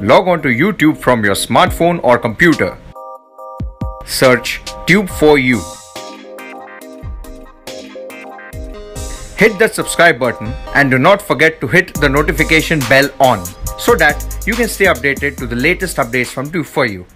Log on to YouTube from your smartphone or computer. Search Tube for You. Hit that subscribe button and do not forget to hit the notification bell on so that you can stay updated to the latest updates from Tube for You.